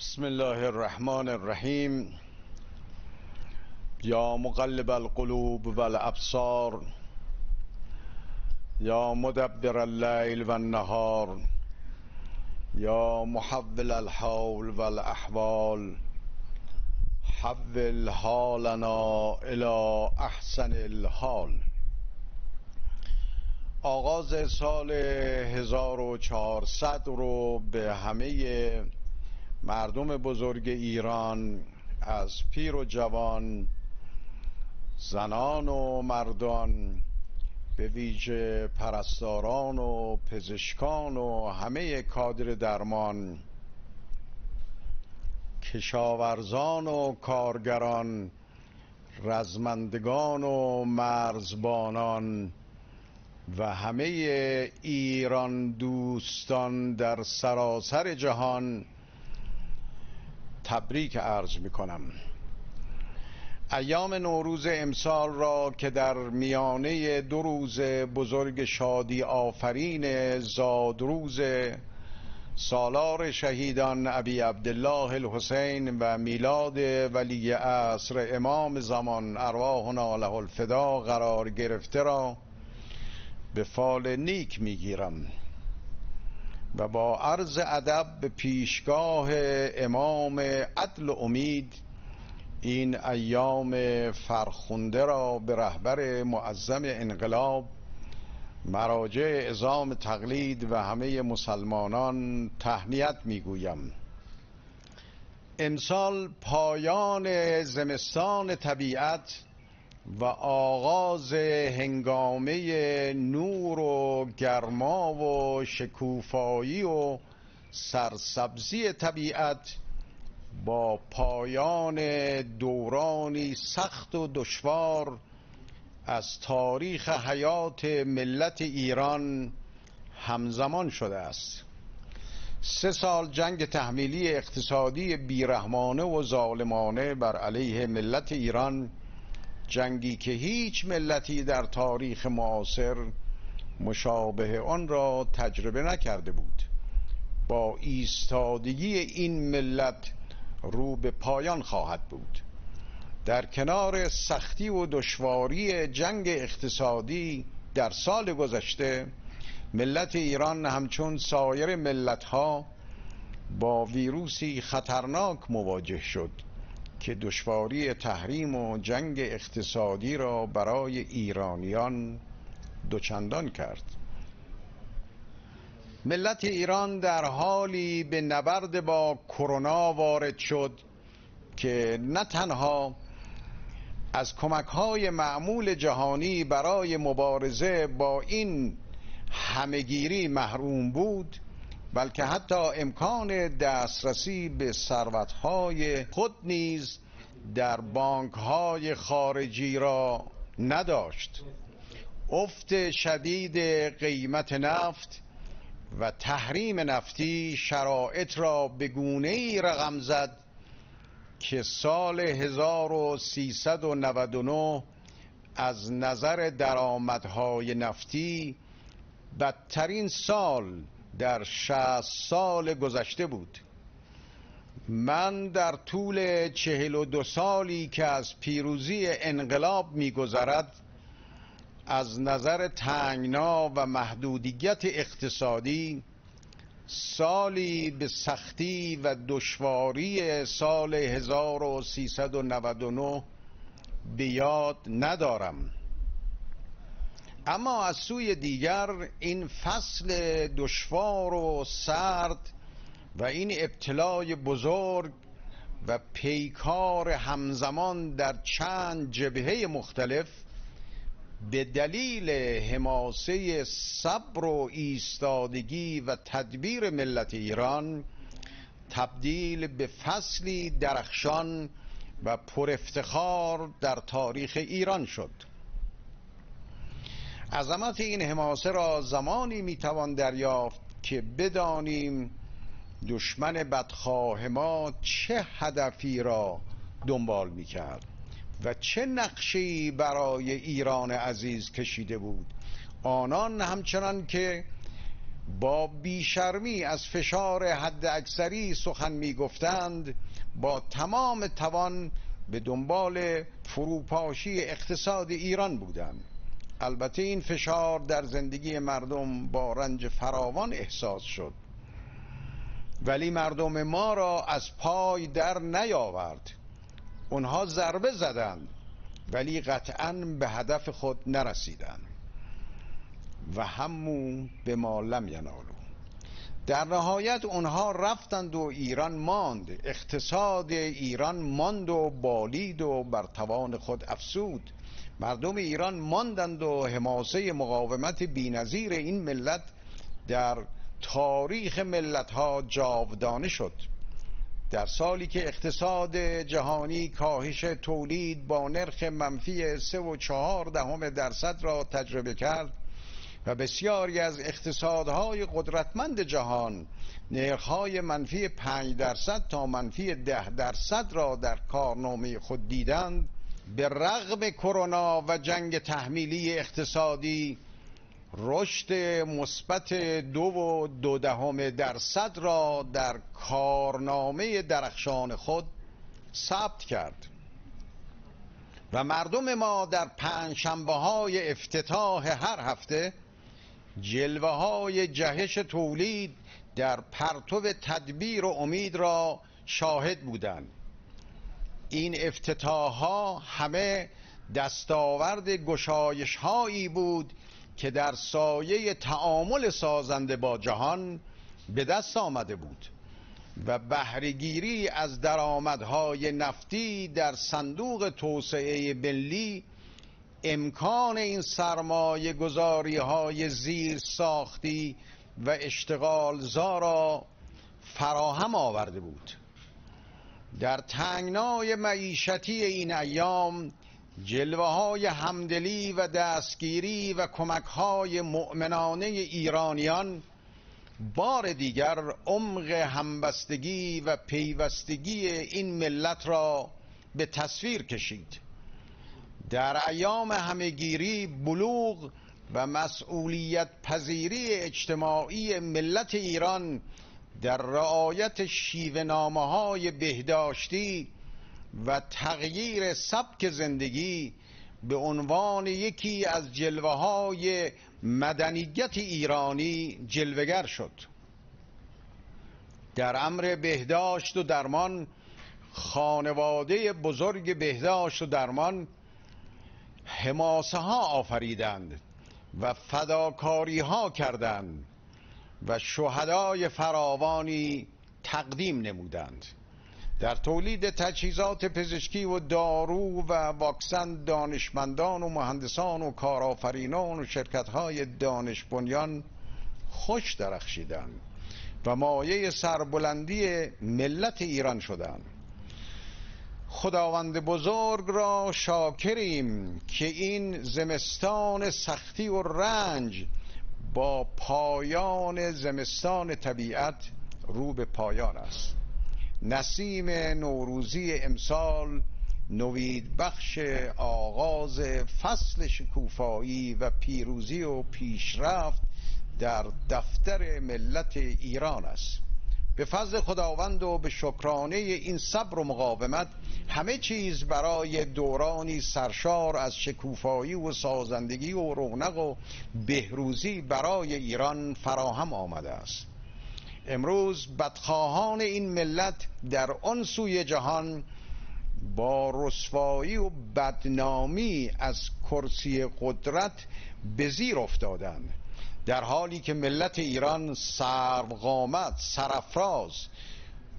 بسم الله الرحمن الرحیم. یا مقلب القلوب والابصار. یا مدبر اللیل والنهار. یا محول الحول والاحوال حول حالنا الى احسن الحال. آغاز سال 1400 رو به همه مردم بزرگ ایران از پیر و جوان زنان و مردان به ویژه پرستاران و پزشکان و همه کادر درمان کشاورزان و کارگران رزمندگان و مرزبانان و همه ایران دوستان در سراسر جهان تبریک عرض می کنم ایام نوروز امسال را که در میانه دو روز بزرگ شادی آفرین زادروز سالار شهیدان ابی عبدالله الحسین و میلاد ولی عصر امام زمان ارواحنا له الفدا قرار گرفته را به فال نیک می‌گیرم. و با عرض ادب به پیشگاه امام عدل و امید این ایام فرخونده را به رهبر معظم انقلاب مراجع ازام تقلید و همه مسلمانان تهنیت می‌گویم. امسال پایان زمستان طبیعت و آغاز هنگامه نور و گرما و شکوفایی و سرسبزی طبیعت با پایان دورانی سخت و دشوار از تاریخ حیات ملت ایران همزمان شده است. سه سال جنگ تحمیلی اقتصادی بیرحمانه و ظالمانه بر علیه ملت ایران جنگی که هیچ ملتی در تاریخ معاصر مشابه آن را تجربه نکرده بود. با ایستادگی این ملت رو به پایان خواهد بود. در کنار سختی و دشواری جنگ اقتصادی در سال گذشته ملت ایران همچون سایر ملتها با ویروسی خطرناک مواجه شد. که دشواری تحریم و جنگ اقتصادی را برای ایرانیان دوچندان کرد. ملت ایران در حالی به نبرد با کرونا وارد شد که نه تنها از کمک های معمول جهانی برای مبارزه با این همگیری محروم بود بلکه حتی امکان دسترسی به ثروتهای خود نیز در بانک های خارجی را نداشت. افت شدید قیمت نفت و تحریم نفتی شرایط را به گونه ای رقم زد که سال 1399 از نظر درآمدهای نفتی بدترین سال در شهست سال گذشته بود. من در طول چهل و دو سالی که از پیروزی انقلاب میگذرد از نظر تنگنا و محدودیت اقتصادی سالی به سختی و دشواری سال 1399 به یاد ندارم. اما از سوی دیگر این فصل دشوار و سرد و این ابتلای بزرگ و پیکار همزمان در چند جبهه مختلف به دلیل حماسه صبر و ایستادگی و تدبیر ملت ایران تبدیل به فصلی درخشان و پر افتخار در تاریخ ایران شد. عظمت این حماسه را زمانی می‌توان دریافت که بدانیم دشمن بدخواه ما چه هدفی را دنبال می‌کرد و چه نقشی برای ایران عزیز کشیده بود. آنان همچنان که با بیشرمی از فشار حد اکثری سخن می گفتند با تمام توان به دنبال فروپاشی اقتصاد ایران بودند. البته این فشار در زندگی مردم با رنج فراوان احساس شد. ولی مردم ما را از پای در نیاورد. اونها ضربه زدند ولی قطعا به هدف خود نرسیدند. و همو به ما لم ینالو. در نهایت اونها رفتند و ایران ماند. اقتصاد ایران ماند و بالید و بر توان خود افسود مردم ایران ماندند و حماسه مقاومت بینظیر این ملت در تاریخ ملت ها جاودانه شد. در سالی که اقتصاد جهانی کاهش تولید با نرخ منفی سه و چهار دهم درصد را تجربه کرد و بسیاری از اقتصادهای قدرتمند جهان نرخهای منفی پنج درصد تا منفی ده درصد را در کارنامه خود دیدند به رغم کرونا و جنگ تحمیلی اقتصادی رشد مثبت دو و دو دهم درصد را در کارنامه درخشان خود ثبت کرد. و مردم ما در پنج شنبه های افتتاح هر هفته جلوه های جهش تولید در پرتو تدبیر و امید را شاهد بودند. این افتتاح ها همه دستاورد گشایش هایی بود که در سایه تعامل سازنده با جهان به دست آمده بود و بهرهگیری از درآمدهای نفتی در صندوق توسعه ملی امکان این سرمایه گذاری های زیر ساختی و اشتغال زارا فراهم آورده بود. در تنگنای معیشتی این ایام جلوه های همدلی و دستگیری و کمک های مؤمنانه ایرانیان بار دیگر عمق همبستگی و پیوستگی این ملت را به تصویر کشید. در ایام همگیری بلوغ و مسئولیت پذیری اجتماعی ملت ایران در رعایت شیونامه های بهداشتی و تغییر سبک زندگی به عنوان یکی از جلوه های مدنیت ایرانی جلوگر شد. در امر بهداشت و درمان خانواده بزرگ بهداشت و درمان حماسه ها آفریدند و فداکاری ها کردند. و شهدای فراوانی تقدیم نمودند. در تولید تجهیزات پزشکی و دارو و واکسن دانشمندان و مهندسان و کارآفرینان و شرکت‌های دانش بنیان خوش درخشیدند و مایه سربلندی ملت ایران شدند. خداوند بزرگ را شاکریم که این زمستان سختی و رنج با پایان زمستان طبیعت رو به پایان است. نسیم نوروزی امسال نوید بخش آغاز فصل شکوفایی و پیروزی و پیشرفت در دفتر ملت ایران است. به فضل خداوند و به شکرانه این صبر و مقاومت همه چیز برای دورانی سرشار از شکوفایی و سازندگی و رونق و بهروزی برای ایران فراهم آمده است. امروز بدخواهان این ملت در آن سوی جهان با رسوایی و بدنامی از کرسی قدرت به زیر افتادند. در حالی که ملت ایران سرقامت سرفراز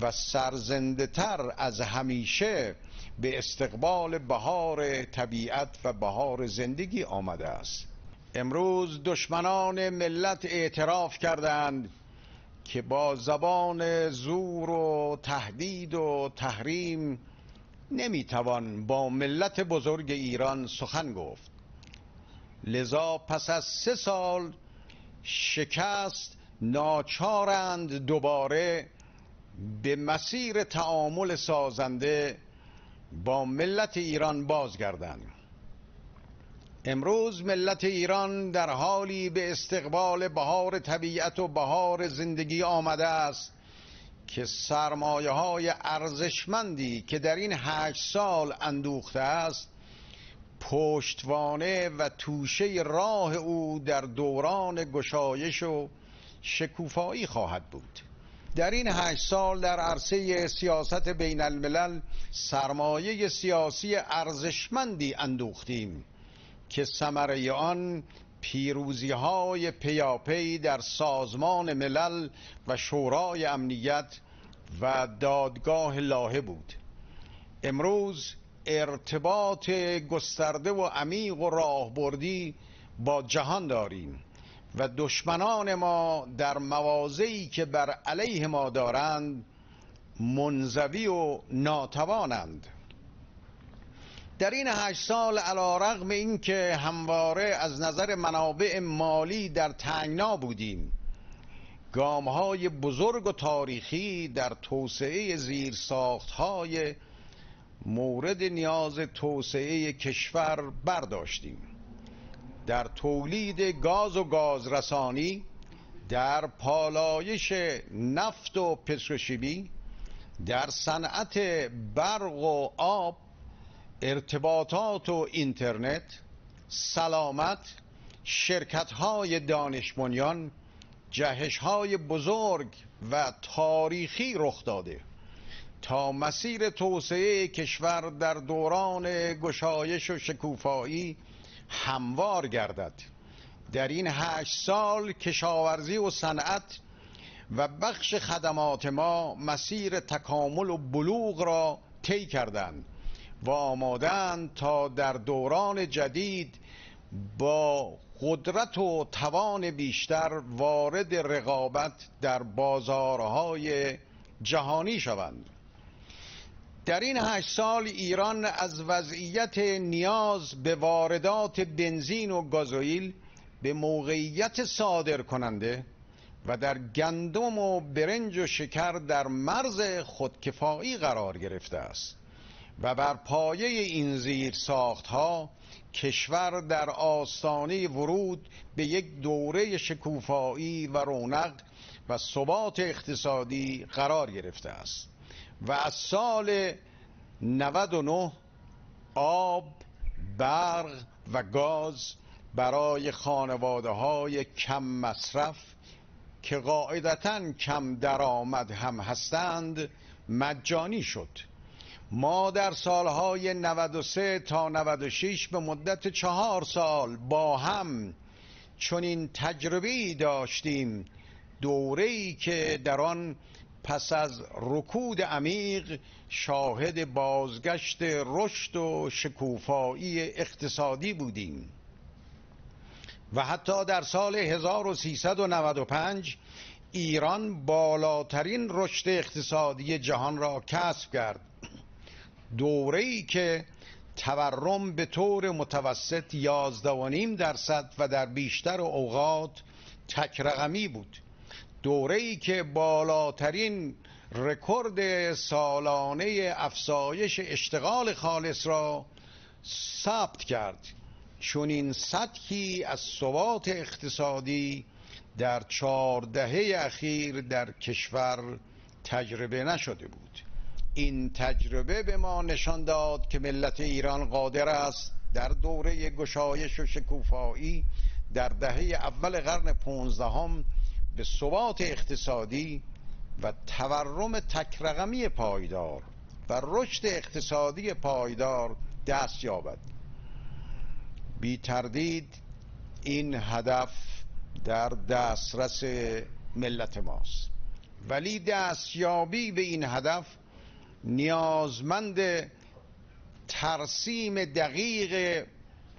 و سرزنده تر از همیشه به استقبال بهار طبیعت و بهار زندگی آمده است. امروز دشمنان ملت اعتراف کردند که با زبان زور و تهدید و تحریم نمی‌توان با ملت بزرگ ایران سخن گفت. لذا پس از سه سال شکست ناچارند دوباره به مسیر تعامل سازنده با ملت ایران بازگردند. امروز ملت ایران در حالی به استقبال بهار طبیعت و بهار زندگی آمده است که سرمایه های ارزشمندی که در این هشت سال اندوخته است پشتوانه و توشه راه او در دوران گشایش و شکوفایی خواهد بود. در این هشت سال در عرصه سیاست بین الملل سرمایه سیاسی ارزشمندی اندوختیم که ثمره آن پیروزی های پیاپی در سازمان ملل و شورای امنیت و دادگاه لاهه بود. امروز ارتباط گسترده و عمیق و راهبردی با جهان داریم و دشمنان ما در موازهی که بر علیه ما دارند منزوی و ناتوانند. در این هشت سال علا رغم این که همواره از نظر منابع مالی در تنگنا بودیم گام های بزرگ و تاریخی در توسعه زیر های مورد نیاز توسعه کشور برداشتیم. در تولید گاز و گازرسانی در پالایش نفت و پتروشیمی در صنعت برق و آب ارتباطات و اینترنت سلامت شرکت های دانش جهش های بزرگ و تاریخی رخ داده. تا مسیر توسعه کشور در دوران گشایش و شکوفایی هموار گردد. در این هشت سال کشاورزی و صنعت و بخش خدمات ما مسیر تکامل و بلوغ را طی کردند و آمادند تا در دوران جدید با قدرت و توان بیشتر وارد رقابت در بازارهای جهانی شوند. در این هشت سال ایران از وضعیت نیاز به واردات بنزین و گازوئیل به موقعیت صادر کننده و در گندم و برنج و شکر در مرز خودکفایی قرار گرفته است و بر پایه این زیر ساخت ها کشور در آستانه ورود به یک دوره شکوفایی و رونق و ثبات اقتصادی قرار گرفته است. و از سال 99 آب برق و گاز برای خانواده های کم مصرف که قاعدتا کم درآمد هم هستند مجانی شد. ما در سالهای 93 تا 96 به مدت چهار سال با هم چنین تجربه داشتیم. دوره‌ای که در آن پس از رکود عمیق شاهد بازگشت رشد و شکوفایی اقتصادی بودیم. و حتی در سال 1395 ایران بالاترین رشد اقتصادی جهان را کسب کرد. دوره‌ای که تورم به طور متوسط 11.5 درصد و در بیشتر اوقات تک رقمی بود. دوره ای که بالاترین رکورد سالانه افزایش اشتغال خالص را ثبت کرد. چون این سطحی از ثبات اقتصادی در چهار دهه اخیر در کشور تجربه نشده بود. این تجربه به ما نشان داد که ملت ایران قادر است در دوره گشایش و شکوفایی در دهه اول قرن پونزدهم به ثبات اقتصادی و تورم تکرقمی پایدار و رشد اقتصادی پایدار دست یابد. بی تردید این هدف در دسترس ملت ماست. ولی دستیابی به این هدف نیازمند ترسیم دقیق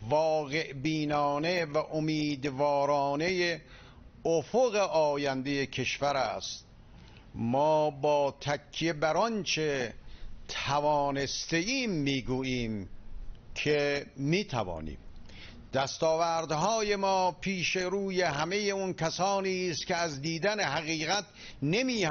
واقع بینانه و امیدوارانه افق آینده کشور است. ما با تکیه بر آنچه توانسته ایم می‌گوییم که می‌توانیم. دستاوردهای ما پیش روی همه اون کسانی است که از دیدن حقیقت نمی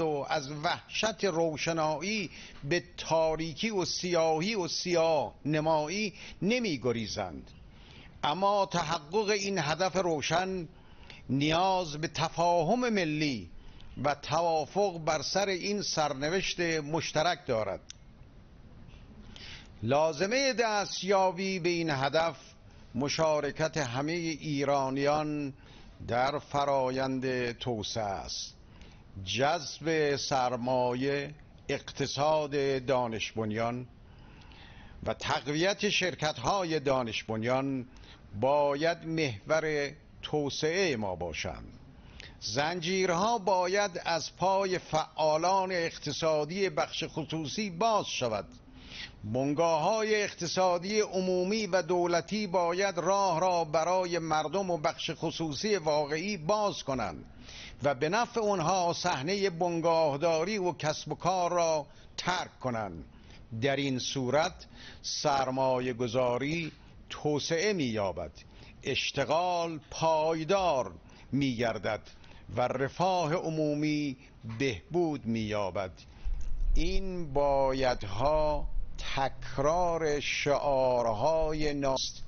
و از وحشت روشنایی به تاریکی و سیاهی و سیاه نمایی نمی گریزند اما تحقق این هدف روشن نیاز به تفاهم ملی و توافق بر سر این سرنوشت مشترک دارد. لازمه دستیابی به این هدف مشارکت همه ایرانیان در فرایند توسعه است. جذب سرمایه اقتصاد دانش بنیان و تقویت شرکت های دانش بنیان باید محور توسعه ما باشند. زنجیرها باید از پای فعالان اقتصادی بخش خصوصی باز شود. بنگاه های اقتصادی عمومی و دولتی باید راه را برای مردم و بخش خصوصی واقعی باز کنند و به نفع اونها صحنه بنگاهداری و کسب و کار را ترک کنند. در این صورت سرمایه گذاری توسعه مییابد. اشتغال پایدار میگردد و رفاه عمومی بهبود مییابد. این بایدها تکرار شعارهای ناست.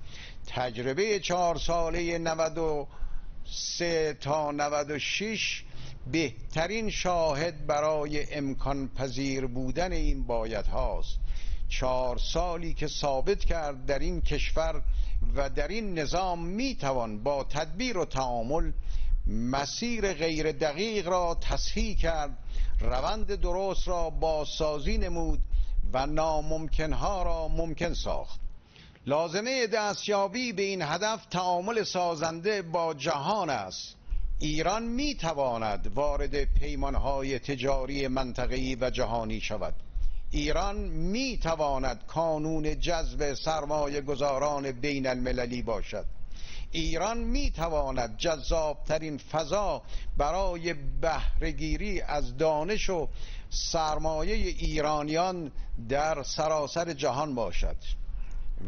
تجربه چهار ساله 93 تا 96 بهترین شاهد برای امکان پذیر بودن این باید هاست چهار سالی که ثابت کرد در این کشور و در این نظام می‌توان با تدبیر و تعامل مسیر غیر دقیق را تصحیح کرد روند درست را بازسازی نمود و ناممکنها را ممکن ساخت. لازمه دستیابی به این هدف تعامل سازنده با جهان است. ایران می تواند وارد پیمانهای تجاری منطقه‌ای و جهانی شود. ایران می تواند کانون جذب سرمایه گذاران بین المللی باشد. ایران می تواند جذابترین فضا برای بهرهگیری از دانش و سرمایه ایرانیان در سراسر جهان باشد.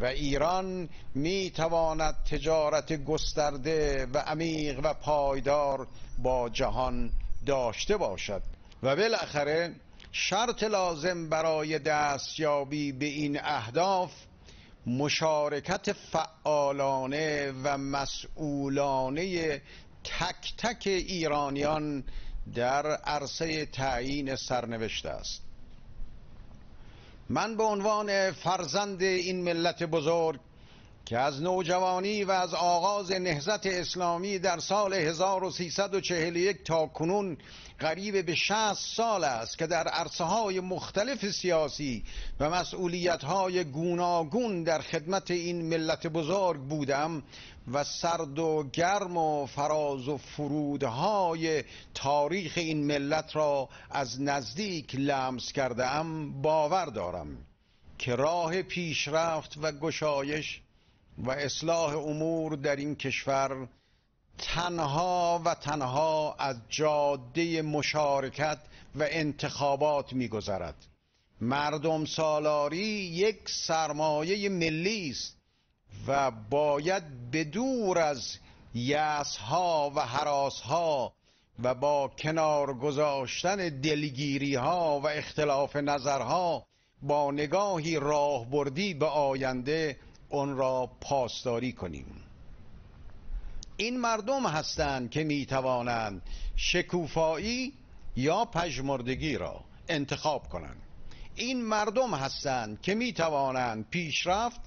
و ایران می تواند تجارت گسترده و عمیق و پایدار با جهان داشته باشد. و بالاخره شرط لازم برای دستیابی به این اهداف مشارکت فعالانه و مسئولانه تک تک ایرانیان در عرصه تعیین سرنوشت است. من به عنوان فرزند این ملت بزرگ که از نوجوانی و از آغاز نهزت اسلامی در سال 1341 تا کنون قریب به 60 سال است که در عرصه های مختلف سیاسی و مسئولیت های گوناگون در خدمت این ملت بزرگ بودم و سرد و گرم و فراز و فرودهای تاریخ این ملت را از نزدیک لمس کرده ام باور دارم که راه پیشرفت و گشایش و اصلاح امور در این کشور تنها و تنها از جاده مشارکت و انتخابات میگذرد. مردم سالاری یک سرمایه ملی است و باید بدور از یأس ها و حراس ها و با کنار گذاشتن دلگیری ها و اختلاف نظرها با نگاهی راهبردی به آینده اون را پاسداری کنیم. این مردم هستند که می توانند شکوفایی یا پژمردگی را انتخاب کنند. این مردم هستند که می توانند پیشرفت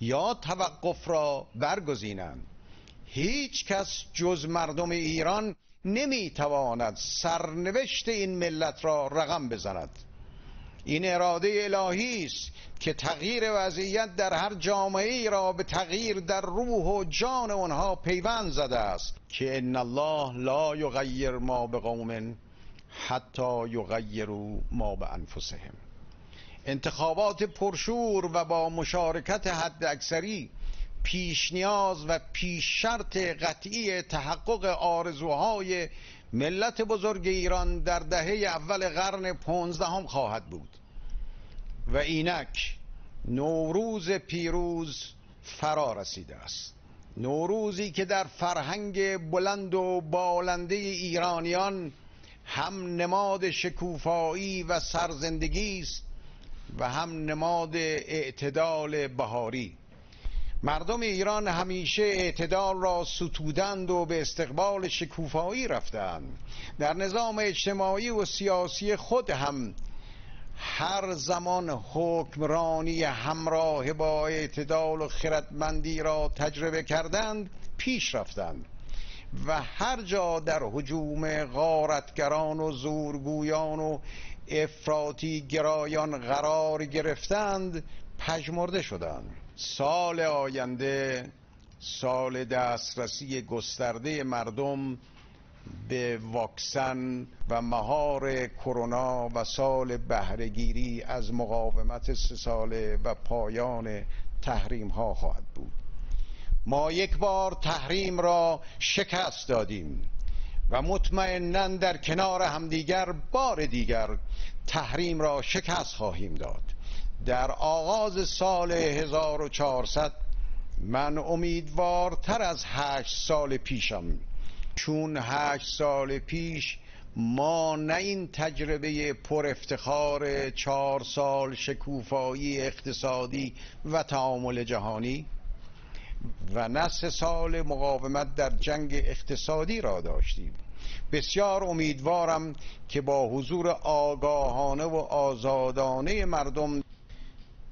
یا توقف را برگزینند. هیچ کس جز مردم ایران نمی تواند سرنوشت این ملت را رقم بزند. این اراده الهی است که تغییر وضعیت در هر جامعه ای را به تغییر در روح و جان آنها پیوند زده است. که ان الله لا یغیر ما به قوم حتی یغیروا ما به انفسهم. انتخابات پرشور و با مشارکت حد اکثری پیش نیاز و پیش شرط قطعی تحقق آرزوهای ملت بزرگ ایران در دهه اول قرن پونزدهم خواهد بود. و اینک نوروز پیروز فرا رسیده است. نوروزی که در فرهنگ بلند و بالنده ایرانیان هم نماد شکوفایی و سرزندگی است و هم نماد اعتدال بهاری. مردم ایران همیشه اعتدال را ستودند و به استقبال شکوفایی رفتند. در نظام اجتماعی و سیاسی خود هم هر زمان حکمرانی همراه با اعتدال و خردمندی را تجربه کردند پیش رفتند و هر جا در حجوم غارتگران و زورگویان و افراطی گرایان قرار گرفتند پژمرده شدند. سال آینده سال دسترسی گسترده مردم به واکسن و مهار کرونا و سال بهرهگیری از مقاومت سه ساله و پایان تحریم ها خواهد بود. ما یک بار تحریم را شکست دادیم و مطمئنا در کنار همدیگر بار دیگر تحریم را شکست خواهیم داد. در آغاز سال 1400 من امیدوارتر از هشت سال پیشم. چون هشت سال پیش ما نه این تجربه پر افتخار چهار سال شکوفایی اقتصادی و تعامل جهانی و نه سه سال مقاومت در جنگ اقتصادی را داشتیم. بسیار امیدوارم که با حضور آگاهانه و آزادانه مردم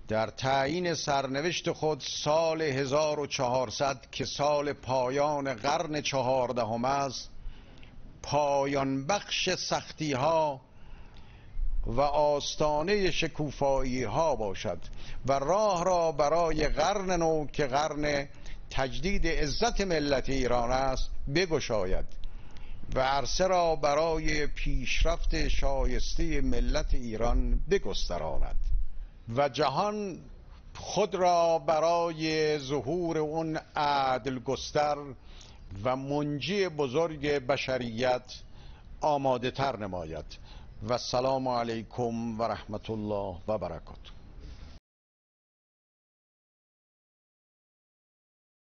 در تعیین سرنوشت خود سال 1400 که سال پایان قرن چهاردهم است پایان بخش سختی ها و آستانه شکوفایی ها باشد و راه را برای قرن نو که قرن تجدید عزت ملت ایران است بگشاید و عرصه را برای پیشرفت شایسته ملت ایران بگستراند. و جهان خود را برای ظهور اون عدل گستر و منجی بزرگ بشریت آماده تر نماید. و السلام علیکم و رحمت الله و برکاته.